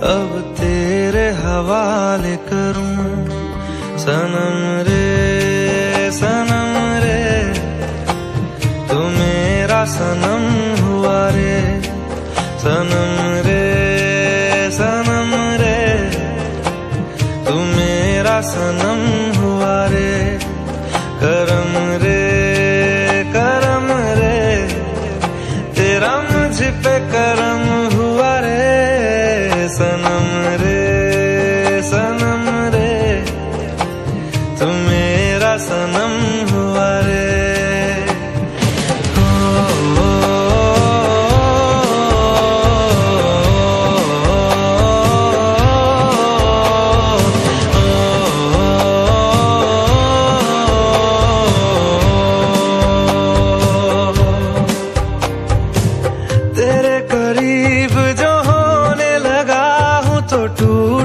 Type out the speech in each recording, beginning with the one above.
अब तेरे हवाले करूँ। सनम रे सनम रे, तू मेरा सनम हुआ रे। सनम रे सनम रे, तू मेरा सनम हुआ रे। करम रे करम रे, तेरा मुझ पे करम हुआ सनम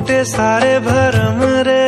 टूटे सारे भरम रे।